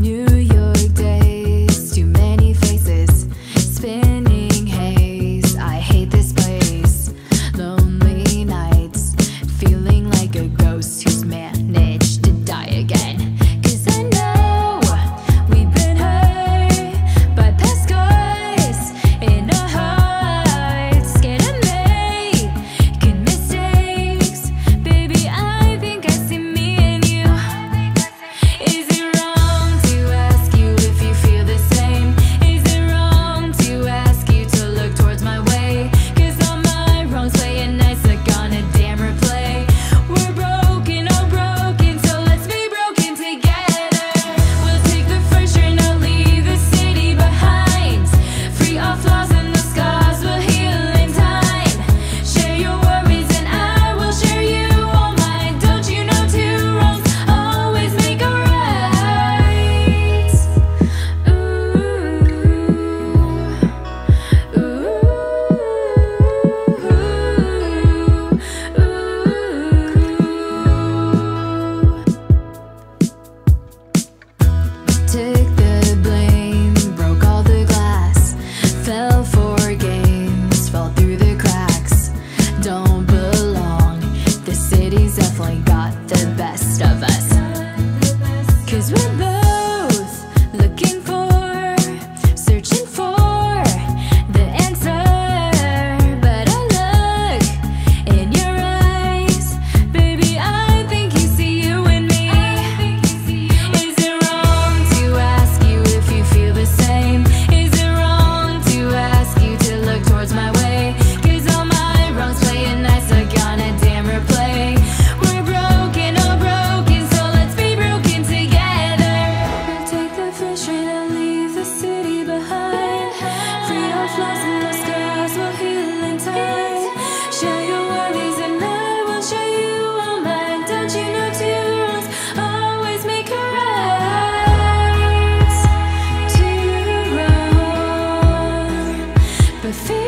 new city's definitely got the best of us. Cause we're both could feel